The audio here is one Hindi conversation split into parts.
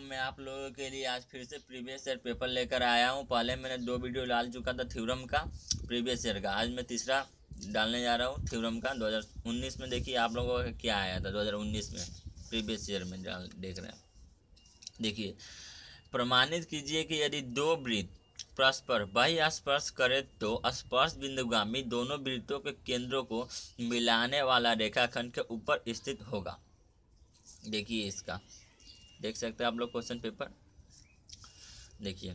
मैं आप लोगों के लिए आज फिर से प्रीवियस ईयर पेपर लेकर आया हूँ। पहले मैंने दो वीडियो डाल चुका था थ्योरम का, प्रीवियस ईयर का। आज मैं तीसरा डालने जा रहा हूँ थ्योरम का। 2019 में देखिए आप लोगों का क्या आया था 2019 में, प्रीवियस ईयर में डाल, देख रहे हैं। देखिए, प्रमाणित कीजिए कि यदि दो वृत्त परस्पर वही स्पर्श करे तो स्पर्श बिंदुगामी दोनों वृत्तों के केंद्रों को मिलाने वाला रेखाखंड के ऊपर स्थित होगा। देखिए इसका। देख सकते हैं आप लोग क्वेश्चन पेपर देखिए,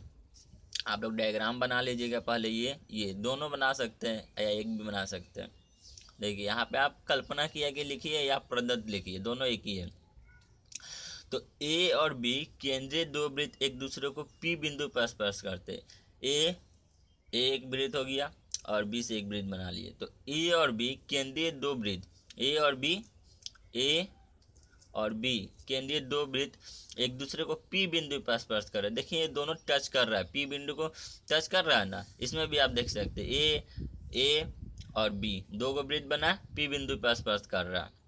आप लोग डायग्राम बना लीजिएगा पहले ये ये दोनों बना सकते हैं या एक भी बना सकते हैं। देखिए, यहाँ पे आप कल्पना किया कि लिखिए या प्रदत्त लिखिए, दोनों एक ही है। तो ए और बी केंद्रीय दो वृत्त एक दूसरे को पी बिंदु पर स्पर्श करते ए एक वृत्त हो गया और बी से एक वृत्त बना लिए। तो ए और बी केंद्रीय दो वृत्त ए और बी ए और बी केंद्रीय दो वृत्त एक दूसरे को पी बिंदु पर स्पर्श कर रहे हैं। देखिए, ये दोनों टच कर रहा है। पी बिंदु को टच कर रहा है ना? इसमें भी आप देख सकते ए ए और बी दो को वृत्त बना पी बिंदु पर स्पर्श कर रहा है।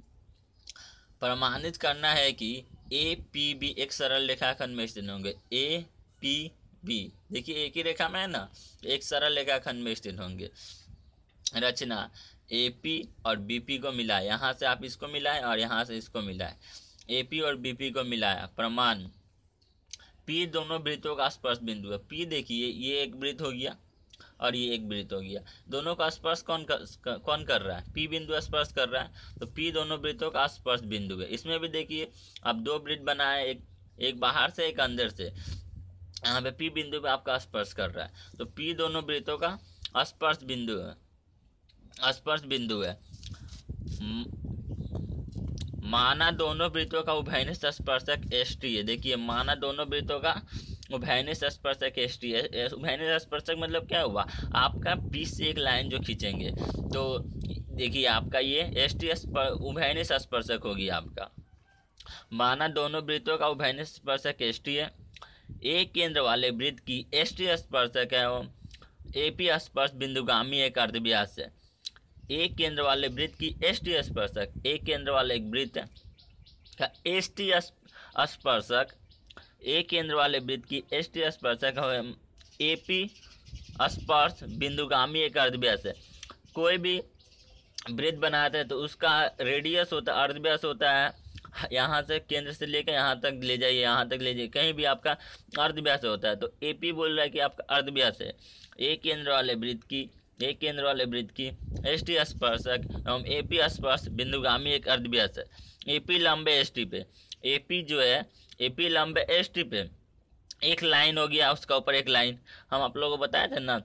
प्रमाणित करना है कि ए पी बी एक सरल रेखाखंड में स्थित होंगे। ए पी बी देखिए, एक ही रेखा में है ना? एक सरल रेखाखंड में स्थित होंगे। रचना ए पी और बी पी को मिलाए। यहाँ से आप इसको मिलाएँ और यहाँ से इसको मिलाएँ। ए पी और बी पी को मिलाया, प्रमाण। पी दोनों वृत्तों का स्पर्श बिंदु है। पी देखिए, ये एक वृत्त हो गया और ये एक वृत्त हो गया। दोनों का स्पर्श कौन कर कौन कर रहा है? पी बिंदु स्पर्श कर रहा है। तो पी दोनों वृत्तों का स्पर्श बिंदु है। इसमें भी देखिए, अब दो वृत्त बनाए एक एक बाहर से, एक अंदर से। यहाँ पे पी बिंदु पे आपका स्पर्श कर रहा है। तो पी दोनों वृत्तों का स्पर्श बिंदु है। स्पर्श बिंदु है। माना दोनों वृत्तों का उभयनिष्ठ स्पर्शक एस टी है। देखिए, माना दोनों वृत्तों का उभयनिष्ठ स्पर्शक एस टी है उभयनिष्ठ स्पर्शक मतलब क्या हुआ? आपका पी से एक लाइन जो खींचेंगे। तो देखिए, आपका ये एस टी उभयनिष्ठ स्पर्शक होगी आपका। माना दोनों वृत्तों का उभयनिष्ठ स्पर्शक एस टी है। एक केंद्र वाले वृत्त की एस टी स्पर्शक है वो ए पी स्पर्श बिंदुगामी एक अर्धव्यास है। एक केंद्र वाले वृत्त की एस टी स्पर्शक, एक केंद्र वाले एक वृत्त का एस टी स्पर्शक, एक केंद्र वाले वृत्त की एस टी स्पर्शक ए पी स्पर्श बिंदुगामी एक अर्धव्यास है। कोई भी वृत्त बनाते हैं तो उसका रेडियस होता है, अर्धव्यास होता है। यहाँ से केंद्र से लेकर यहाँ तक ले जाइए, यहाँ तक ले जाइए, कहीं भी आपका अर्धव्यास होता है। तो ए पी बोल रहा है कि आपका अर्धव्यास है। एक केंद्र वाले वृत्त की एक केंद्र वाले वृत्त की एस टी स्पर्शक एवं ए पी स्पर्श बिंदुगामी एक अर्धव्यास है ए पी लंबे एस टी पे ए पी जो है ए पी लंबे एस टी पे एक लाइन हो गया उसका ऊपर एक लाइन हम आप लोगों को बताए थे ना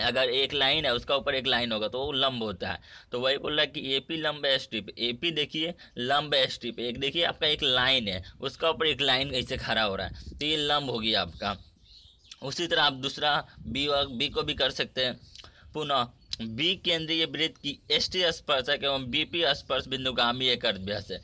अगर एक लाइन है उसका ऊपर एक लाइन होगा तो वो लंब होता है तो वही बोल रहा है कि ए पी लंब एस टी पे ए पी देखिए लंब एस टी पे एक देखिए आपका एक लाइन है उसका ऊपर एक लाइन ऐसे खड़ा हो रहा है तो ये लंब होगी आपका उसी तरह आप दूसरा बी बी को भी कर सकते हैं पुनः बी केंद्रीय वृत्त की एस टी स्पर्शक एवं बीपी स्पर्श बिंदुगामी एक अर्थव्यास है।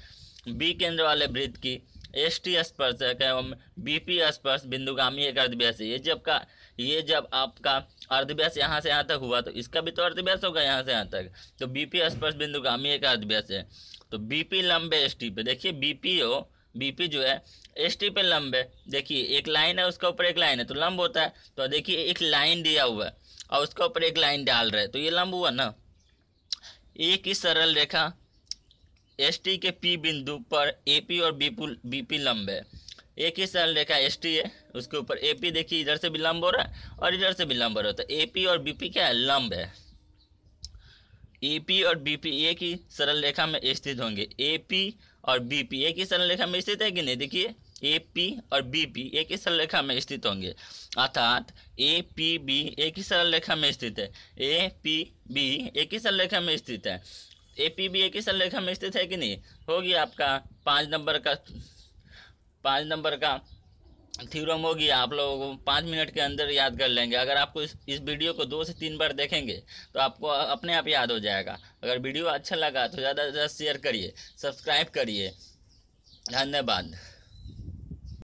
बी केंद्र वाले वृत्त की एस टी स्पर्शक एवं बीपी स्पर्श बिंदुगामी एक अर्धव्यास है। ये जब का, ये जब आपका अर्धव्यास यहाँ से यहाँ तक हुआ तो इसका भी तो अर्धव्यास होगा यहाँ से यहाँ तक। तो बीपी स्पर्श बिंदुगामी एक अर्धव्यास है। तो बीपी लंबे एस टी पे। देखिए बीपी हो बीपी जो है एस टी पे लंबे देखिए, एक लाइन है, उसका ऊपर एक लाइन है तो लंब होता है। तो देखिए, एक लाइन दिया हुआ है। और उसके ऊपर एक लाइन डाल रहे तो ये लंब हुआ ना। एक ही सरल रेखा एस टी के पी बिंदु पर ए पी और बीपी बीपी लंब है। एक ही सरल रेखा एस टी है, उसके ऊपर ए पी देखिए, इधर से भी लंब हो रहा है और इधर से भी लंब हो रहा है। तो ए पी और बीपी क्या है? लंब है। ए पी और बीपी एक ही सरल रेखा में स्थित होंगे। ए पी और बीपी एक ही सरल रेखा में स्थित है कि नहीं? देखिए। ए पी और बी पी एक ही सरल रेखा में स्थित होंगे। अर्थात ए पी बी एक ही सरल रेखा में स्थित है। ए पी बी एक ही सरल रेखा में स्थित है। ए पी बी एक ही सरल रेखा में स्थित है कि नहीं? होगी आपका पाँच नंबर का, पाँच नंबर का थ्योरम होगी आप लोगों को पाँच मिनट के अंदर याद कर लेंगे। अगर आपको इस इस वीडियो को दो से तीन बार देखेंगे तो आपको अपने आप याद हो जाएगा। अगर वीडियो अच्छा लगा तो ज़्यादा से ज़्यादा शेयर करिए सब्सक्राइब करिए। धन्यवाद।